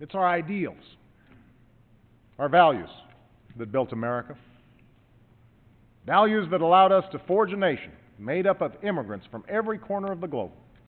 It's our ideals, our values that built America. Values that allowed us to forge a nation made up of immigrants from every corner of the globe.